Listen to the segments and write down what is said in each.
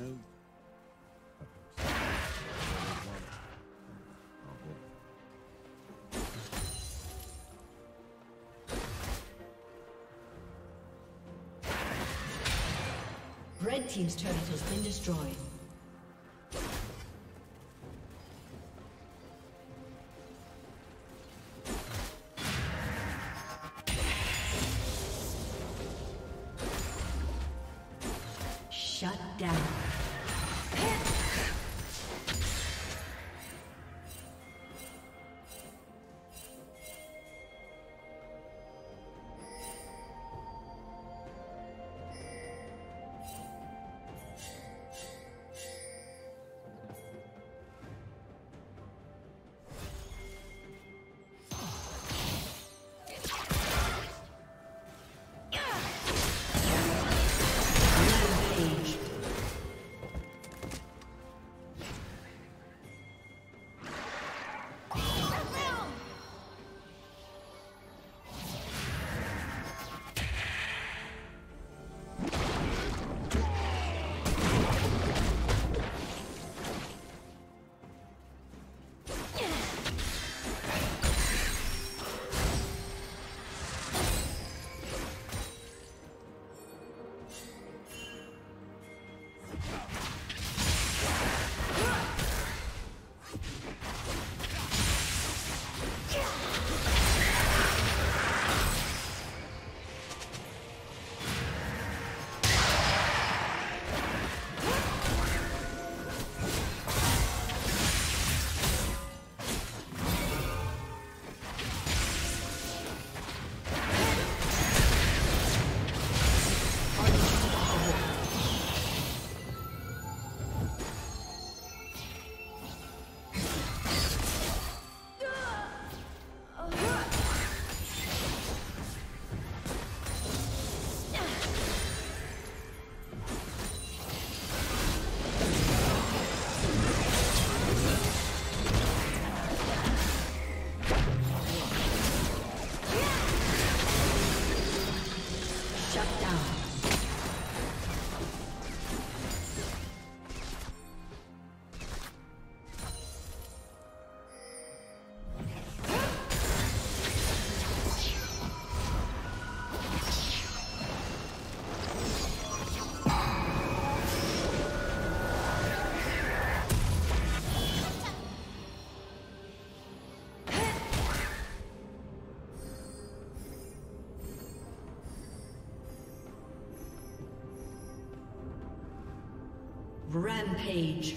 No. Red team's turret has been destroyed. Rampage.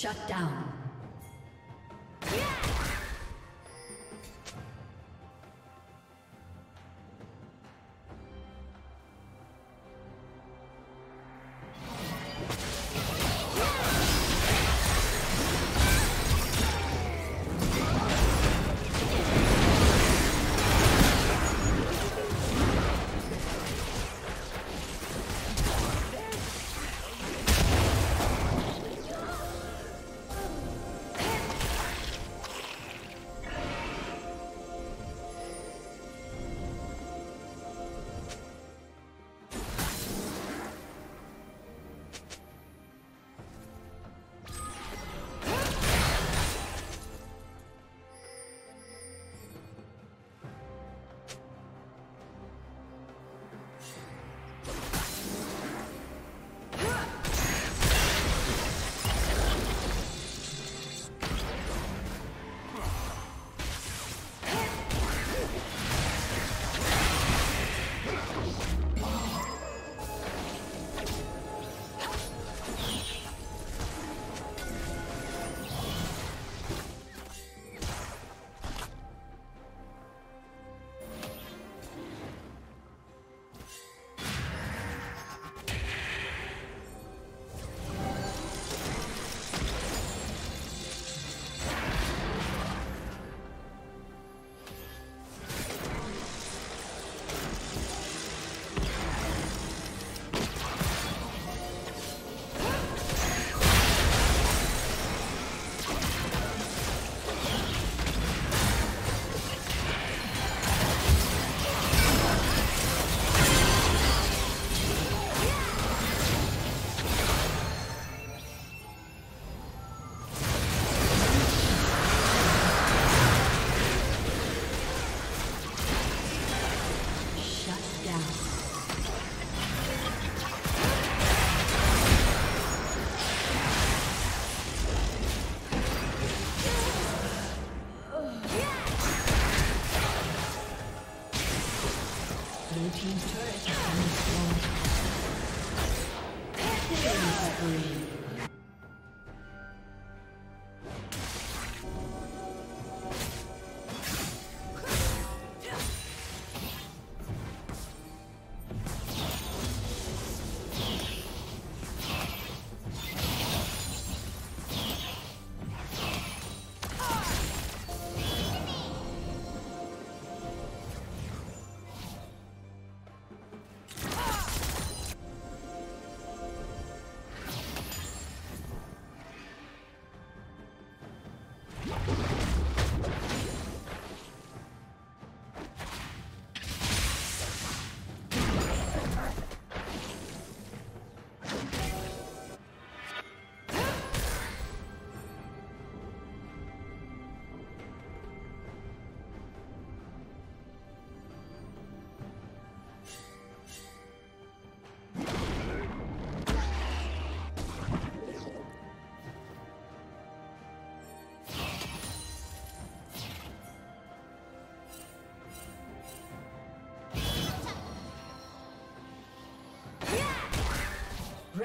Shut down.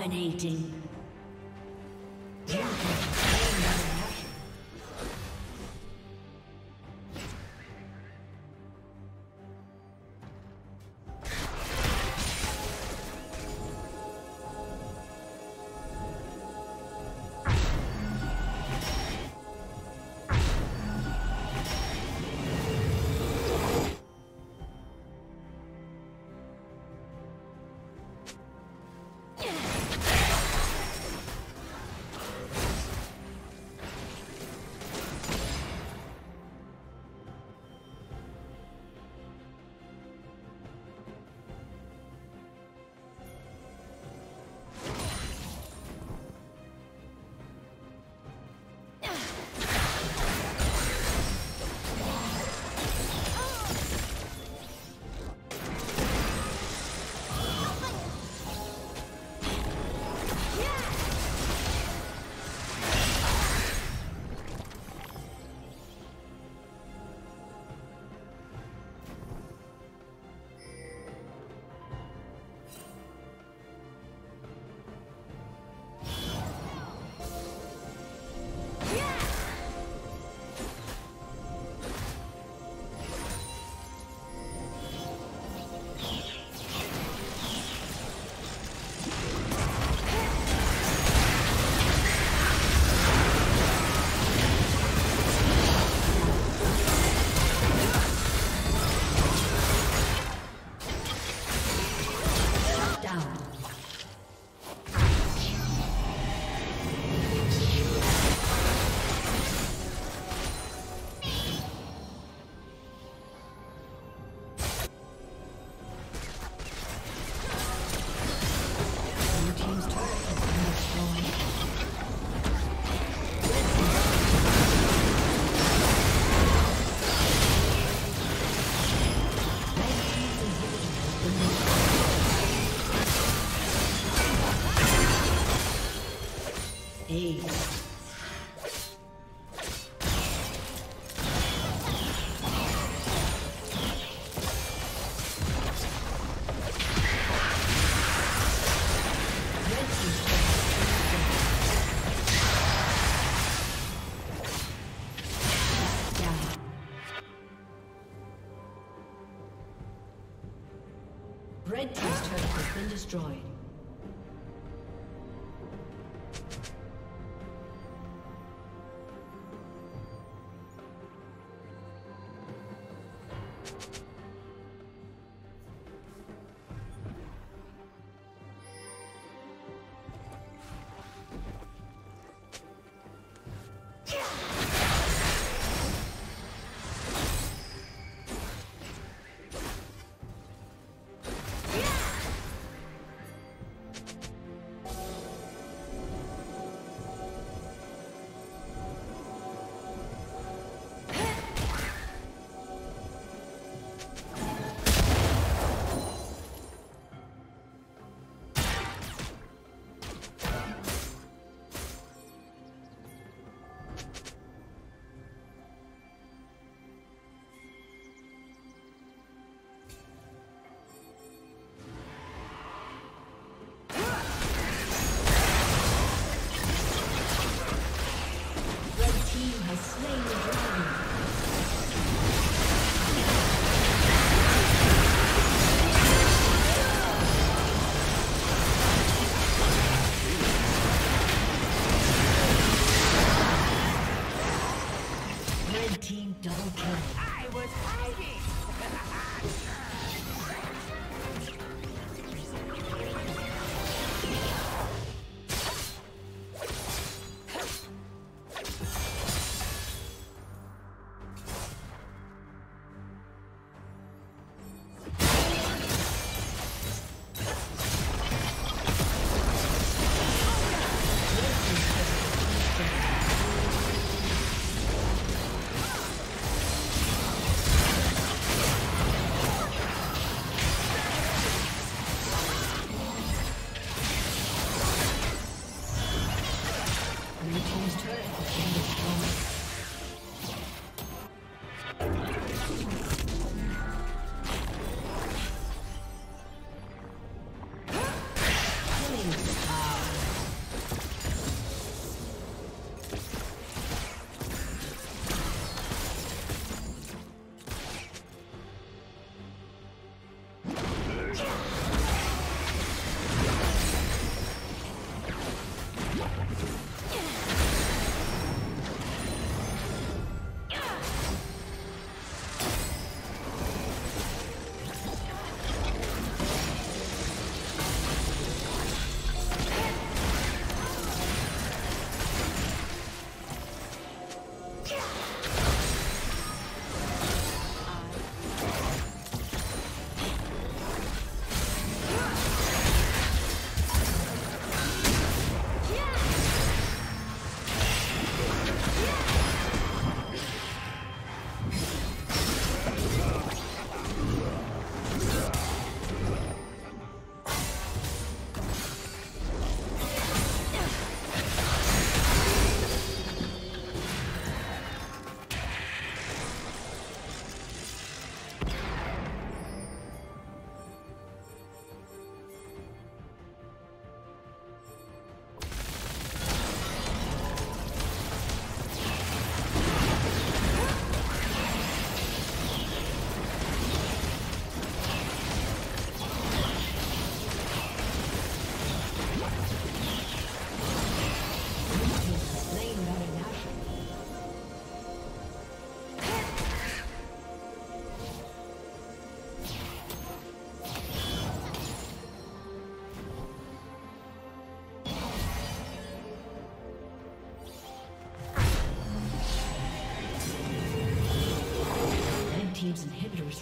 Dominating. Destroyed.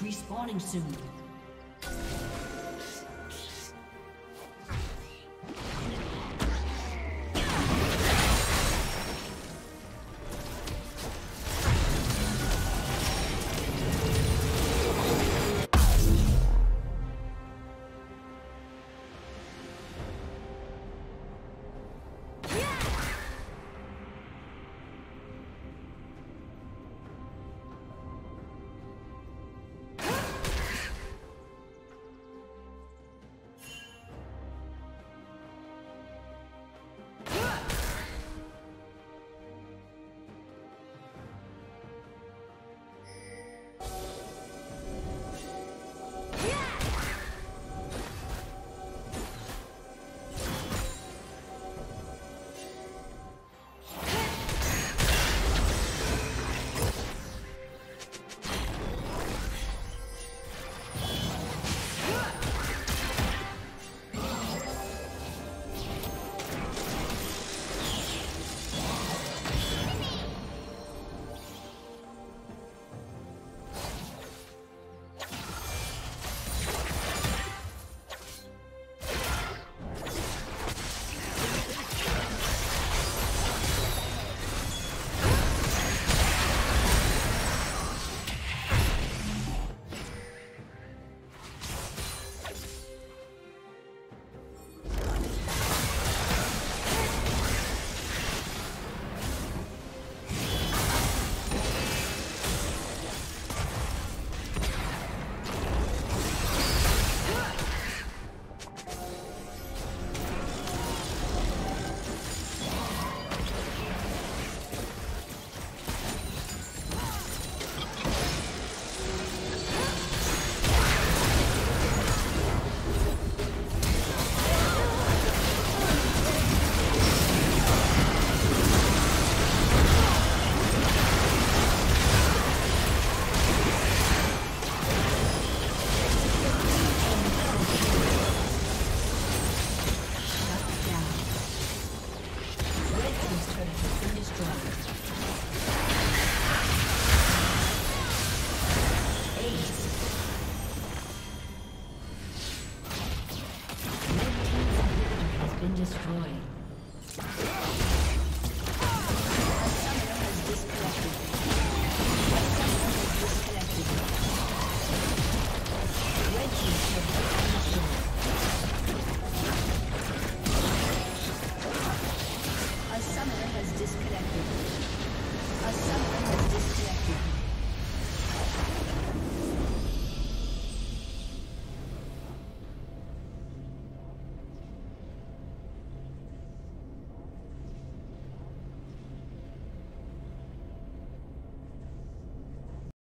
Respawning soon.